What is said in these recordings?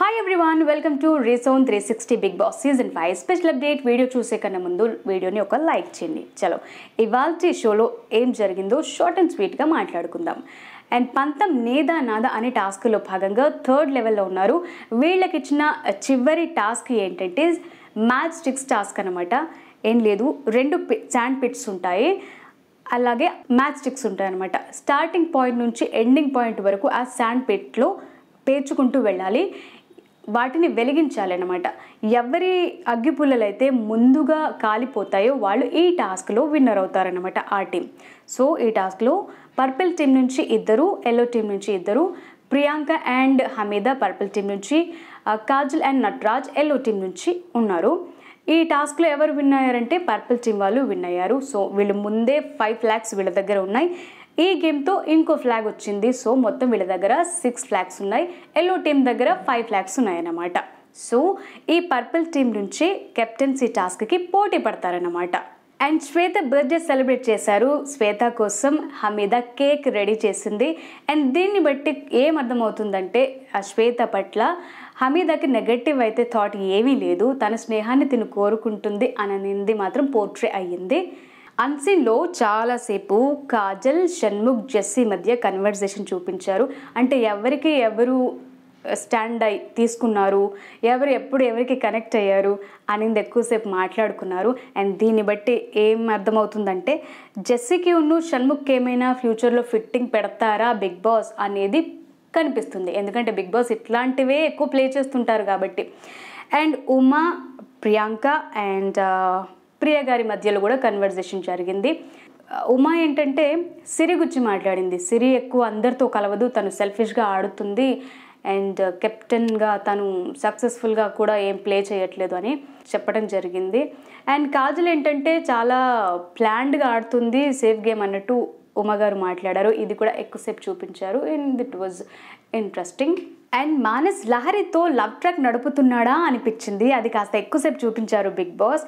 Hi everyone welcome to reels on three sixty Bigg Boss season five special update video చూసే కన్నా ముందు వీడియోని ఒక లైక్ చేయండి. చలో ఇవాళ షోలో ఏం జరిగిందో షార్ట్ అండ్ స్వీట్గా మాట్లాడుకుందాం. అండ్ పంతం నేదా నాదా అనే టాస్క్లో భాగంగా థర్డ్ లెవెల్లో ఉన్నారు. వీళ్ళకి ఇచ్చిన చివరి టాస్క్ ఏంటంటే మ్యాచ్ స్టిక్స్ టాస్క్ అనమాట ఏం లేదు రెండు శాండ్ పిట్స్ ఉంటాయి. అలాగే మ్యాచ్ స్టిక్స్ ఉంటాయి అనమాట స్టార్టింగ్ పాయింట్ నుంచి ఎండింగ్ పాయింట్ వరకు ఆ శాండ్ పిట్లో పేర్చుకుంటూ వెళ్ళాలి. వాటిని వెలిగించాలన్నమాట. ఎవరి అగ్గిపుల్లలైతే అయితే ముందుగా కాలిపోతాయో వాళ్ళు ఈ టాస్క్లో విన్నర్ అవుతారనమాట ఆ టీం సో ఈ టాస్క్లో పర్పుల్ టీం నుంచి ఇద్దరు ఎల్లో టీం నుంచి ఇద్దరు Priyanka and Hamida purple team నుంచి Kajal and Nataraj yellow team నుంచి ఉన్నారు. ఈ టాస్క్లో ఎవరు విన్ అయ్యారంటే పర్పుల్ టీం వాళ్ళు విన్ అయ్యారు. సో వీళ్ళు ముందే ఫైవ్ ల్యాక్స్ వీళ్ళ దగ్గర ఉన్నాయి. ఈ గేమ్తో ఇంకో ఫ్లాగ్ వచ్చింది. సో మొత్తం వీళ్ళ దగ్గర సిక్స్ ఫ్లాగ్స్ ఉన్నాయి. ఎల్లో టీం దగ్గర ఫైవ్ ఫ్లాగ్స్ ఉన్నాయన్నమాట. సో ఈ పర్పుల్ టీం నుంచి కెప్టెన్సీ టాస్క్కి పోటీ పడతారన్నమాట. అండ్ శ్వేత బర్త్డే సెలబ్రేట్ చేశారు. శ్వేత కోసం హమీద కేక్ రెడీ చేసింది. అండ్ దీన్ని బట్టి ఏం అర్థమవుతుందంటే ఆ శ్వేత పట్ల హమీదాకి నెగటివ్ అయితే థాట్ ఏమీ లేదు. తన స్నేహాన్ని తిను కోరుకుంటుంది అనేది మాత్రం పోర్ట్రే అయ్యింది. అన్సీన్లో చాలాసేపు కాజల్ షణ్ముఖ్ జెస్సీ మధ్య కన్వర్జేషన్ చూపించారు. అంటే ఎవరికి ఎవరు స్టాండ్ అయి తీసుకున్నారు ఎవరు ఎప్పుడు ఎవరికి కనెక్ట్ అయ్యారు అనేది ఎక్కువసేపు మాట్లాడుకున్నారు. అండ్ దీన్ని బట్టి ఏం అర్థమవుతుందంటే జెస్సీకి ఉన్న షణ్ముఖ్ ఏమైనా ఫ్యూచర్లో ఫిట్టింగ్ పెడతారా బిగ్ బాస్ అనేది కనిపిస్తుంది. ఎందుకంటే బిగ్ బాస్ ఇట్లాంటివే ఎక్కువ ప్లే చేస్తుంటారు కాబట్టి. అండ్ ఉమా ప్రియాంక అండ్ ప్రియ గారి మధ్యలో కూడా కన్వర్జేషన్ జరిగింది. ఉమా ఏంటంటే సిరి గురించి మాట్లాడింది. సిరి ఎక్కువ అందరితో కలవదు తను సెల్ఫిష్గా ఆడుతుంది అండ్ కెప్టెన్గా తను సక్సెస్ఫుల్గా కూడా ఏం ప్లే చేయట్లేదు అని చెప్పడం జరిగింది. అండ్ కాజల్ ఏంటంటే చాలా ప్లాన్డ్గా ఆడుతుంది సేఫ్ గేమ్ అన్నట్టు ఉమా గారు మాట్లాడారు. ఇది కూడా ఎక్కువసేపు చూపించారు and it was interesting and Manas లహరితో love track నడుపుతున్నాడా అనిపించింది. అది కాస్త ఎక్కువసేపు చూపించారు Bigg Boss.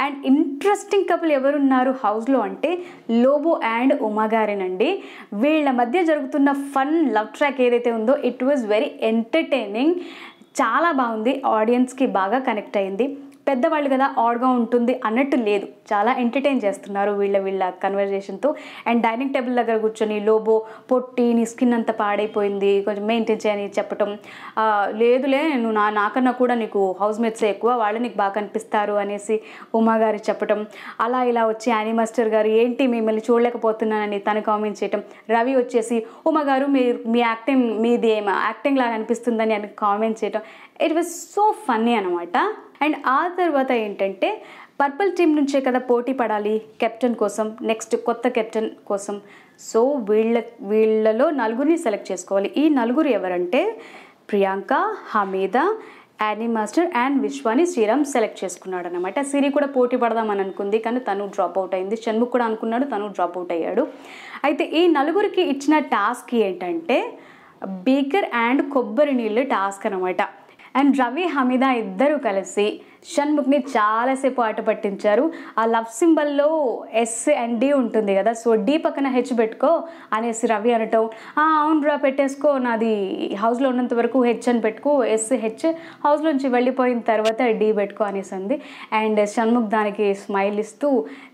And interesting couple ఎవరున్నారు హౌస్లో అంటే లోబో అండ్ ఉమాగారేనండి వీళ్ళ మధ్య జరుగుతున్న ఫన్ లవ్ ట్రాక్ ఏదైతే ఉందో ఇట్ వాజ్ వెరీ ఎంటర్టైనింగ్ చాలా బాగుంది. ఆడియన్స్కి బాగా కనెక్ట్ అయింది. పెద్దవాళ్ళు కదా ఆడ్గా ఉంటుంది అన్నట్టు లేదు. చాలా ఎంటర్టైన్ చేస్తున్నారు వీళ్ళ వీళ్ళ కన్వర్జేషన్తో అండ్ డైనింగ్ టేబుల్ దగ్గర కూర్చొని లోబో పొట్టి నీ స్కిన్ అంతా పాడైపోయింది కొంచెం మెయింటైన్ చేయని చెప్పటం. లేదులే నువ్వు నా నాకన్నా కూడా నీకు హౌస్ మేట్సే ఎక్కువ వాళ్ళు నీకు బాగా కనిపిస్తారు అనేసి ఉమా గారు చెప్పటం. అలా ఇలా వచ్చి యానీ మాస్టర్ గారు ఏంటి మిమ్మల్ని చూడలేకపోతున్నానని తను కామెంట్ చేయటం. రవి వచ్చేసి ఉమా గారు మీరు మీ యాక్టింగ్ మీది ఏం యాక్టింగ్ లాగా అనిపిస్తుందని అని కామెంట్ చేయటం. ఇట్ వాజ్ సో ఫన్నీ అనమాట అండ్ ఆ తర్వాత ఏంటంటే పర్పుల్ టీం నుంచే కదా పోటీ పడాలి కెప్టెన్ కోసం నెక్స్ట్ కొత్త కెప్టెన్ కోసం. సో వీళ్ళ వీళ్ళలో నలుగురిని సెలెక్ట్ చేసుకోవాలి. ఈ నలుగురు ఎవరంటే ప్రియాంక హమీదా యానీ మాస్టర్ అండ్ విశ్వాని శ్రీరామ్ సెలెక్ట్ చేసుకున్నాడు అనమాట సిరి కూడా పోటీ పడదామని అనుకుంది కానీ తను డ్రాప్ అవుట్ అయింది. షణ్ముఖ్ కూడా అనుకున్నాడు తను డ్రాప్ అవుట్ అయ్యాడు. అయితే ఈ నలుగురికి ఇచ్చిన టాస్క్ ఏంటంటే బీకర్ అండ్ కొబ్బరి నీళ్ళు టాస్క్ అనమాట అండ్ రవి హమీదా ఇద్దరు కలిసి షణ్ముఖ్ని చాలాసేపు ఆట పట్టించారు. ఆ లవ్ సింబల్లో ఎస్ అండ్ డి ఉంటుంది కదా సో డి పక్కన హెచ్ పెట్టుకో అనేసి రవి అనటం "ఆ, అవును పెట్టేసుకో నాది హౌస్లో ఉన్నంత వరకు హెచ్ అని పెట్టుకో ఎస్ హెచ్ హౌస్లోంచి వెళ్ళిపోయిన తర్వాత డి పెట్టుకో అనేసి అంది. అండ్ షణ్ముఖ్ దానికి స్మైల్ ఇస్తూ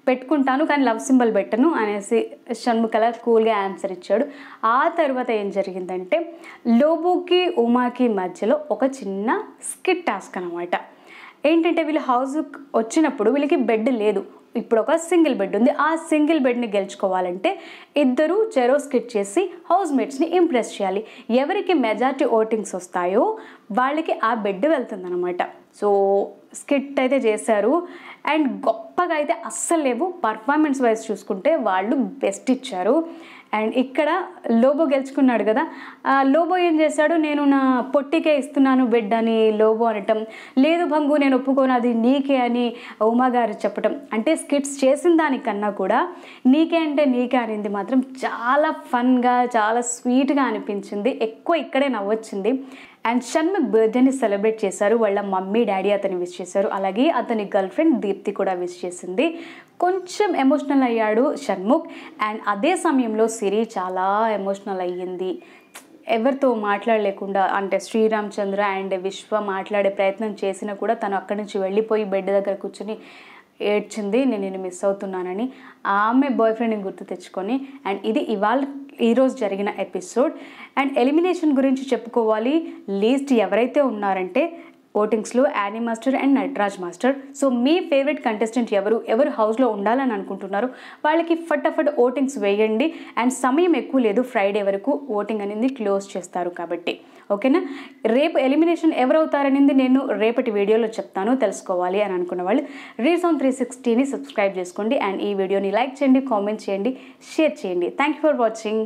పెట్టుకుంటాను కానీ లవ్ సింబల్ పెట్టను అనేసి షణ్ముఖ్ అలా కూల్గా ఆన్సర్ ఇచ్చాడు. ఆ తర్వాత ఏం జరిగిందంటే లోబోకి ఉమాకి మధ్యలో ఒక చిన్న స్కిట్ టాస్క్ అనమాట ఏంటంటే వీళ్ళు హౌస్ వచ్చినప్పుడు వీళ్ళకి బెడ్ లేదు. ఇప్పుడు ఒక సింగిల్ బెడ్ ఉంది. ఆ సింగిల్ బెడ్ని గెలుచుకోవాలంటే ఇద్దరు చెరో స్కిట్ చేసి హౌస్ మేట్స్ని ఇంప్రెస్ చేయాలి. ఎవరికి మెజారిటీ ఓటింగ్స్ వస్తాయో వాళ్ళకి ఆ బెడ్ వెళ్తుందన్నమాట. సో స్కిట్ అయితే చేశారు. అండ్ గొప్పగా అయితే అస్సలు లేవు. పర్ఫార్మెన్స్ వైజ్ చూసుకుంటే వాళ్ళు బెస్ట్ ఇచ్చారు. అండ్ ఇక్కడ లోబో గెలుచుకున్నాడు కదా. ఆ లోబో ఏం చేశాడు? నేను నా పొట్టికే ఇస్తున్నాను బెడ్ అని లోబో అనటం. లేదు భంగు నేను ఒప్పుకోను అది నీకే అని ఉమా గారు చెప్పటం. అంటే స్కిట్స్ చేసిన దానికన్నా కూడా నీకే అంటే నీకే అనింది మాత్రం చాలా ఫన్గా చాలా స్వీట్గా అనిపించింది. ఎక్కువ ఇక్కడే నవ్వొచ్చింది. అండ్ షణ్ముఖ్ బర్త్డేని సెలబ్రేట్ చేశారు. వాళ్ళ మమ్మీ డాడీ అతని విష్ చేశారు. అలాగే అతని గర్ల్ ఫ్రెండ్ దీప్తి కూడా విష్ చేసింది. కొంచెం ఎమోషనల్ అయ్యాడు షణ్ముఖ్. అండ్ అదే సమయంలో సిరి చాలా ఎమోషనల్ అయ్యింది. ఎవరితో మాట్లాడలేకుండా అంటే శ్రీరామచంద్ర అండ్ విశ్వ మాట్లాడే ప్రయత్నం చేసినా కూడా తను అక్కడి నుంచి వెళ్ళిపోయి బెడ్ దగ్గర కూర్చొని ఏడ్చింది నేను నేను మిస్ అవుతున్నానని. ఆమె బాయ్ ఫ్రెండ్ని గుర్తు తెచ్చుకొని అండ్ ఇది ఇవాళ ఈరోజు జరిగిన ఎపిసోడ్ అండ్ ఎలిమినేషన్ గురించి చెప్పుకోవాలి. లీస్ట్ ఎవరైతే ఉన్నారంటే ఓటింగ్స్లో Annie master and Nataraj master. So me favourite contestant ఎవరు? ఎవరు హౌస్లో ఉండాలని అనుకుంటున్నారు? వాళ్ళకి ఫటాఫట్ ఓటింగ్స్ వేయండి. అండ్ సమయం ఎక్కువ లేదు ఫ్రైడే వరకు ఓటింగ్ అనేది క్లోజ్ చేస్తారు కాబట్టి. ఓకేనా? రేపు ఎలిమినేషన్ ఎవరవుతారనేది నేను రేపటి వీడియోలో చెప్తాను తెలుసుకోవాలి అని అనుకున్న వాళ్ళు రీల్స్ ఆన్ త్రీ సిక్స్టీని సబ్స్క్రైబ్ చేసుకోండి. అండ్ ఈ వీడియోని లైక్ చేయండి కామెంట్ చేయండి షేర్ చేయండి. Thank you for watching.